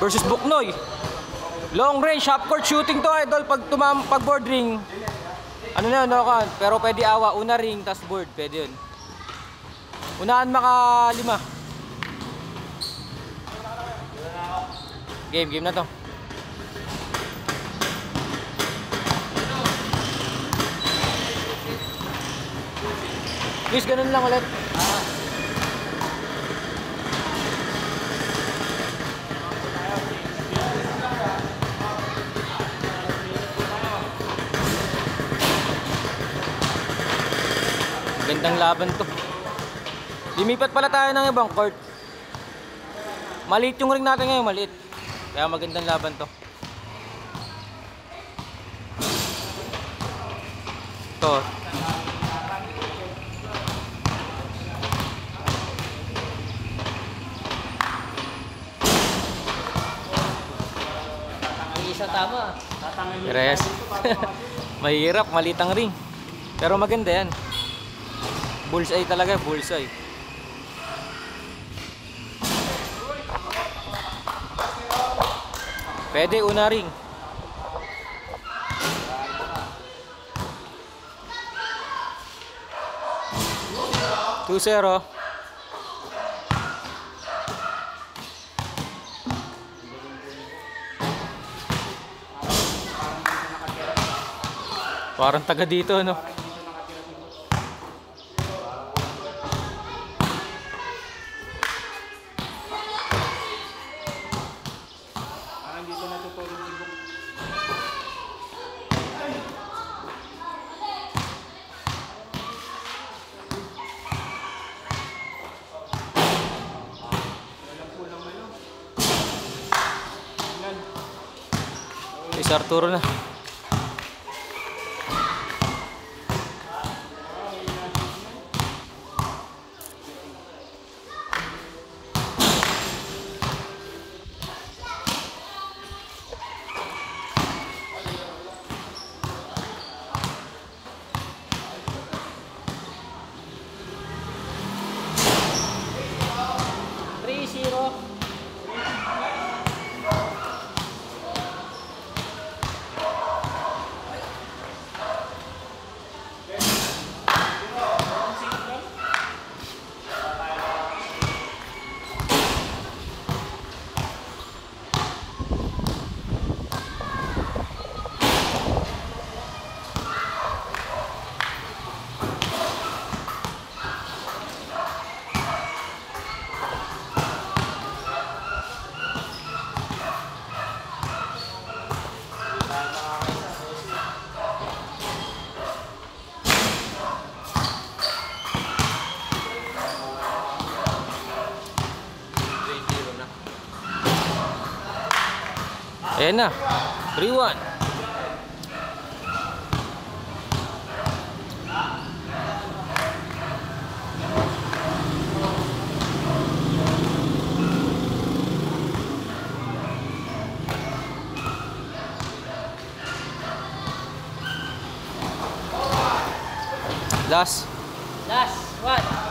versus Buknoy. Long range, half court shooting to idol pag tumam pag board ring. Ano na no, kan? Pero pwede awa, una ring, tas board, pwede yun. Unahan maka lima. Game, game na to. Please, ganun lang ulit. Gandang laban to. Limipat pala tayo ng ibang court. Maliit yung ring natin ngayon, maliit. Kaya magandang laban to. To. Isa tama. Rest. Mahirap, maliit ang ring. Pero maganda yan. Bullseye talaga, bullseye. Pwede, una ring. Two zero. Parang taga dito, no? besar turun lah Enna. Riwan. Last. Last. One.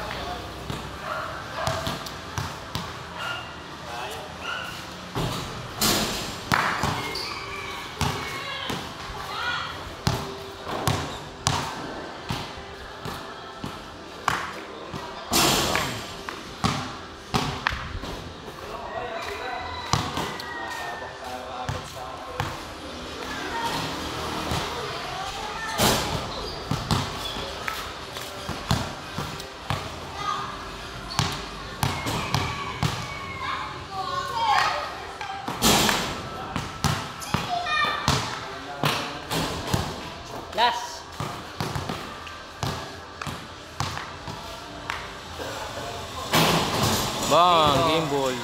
Bang, game ball.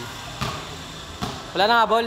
Wala na nga ball.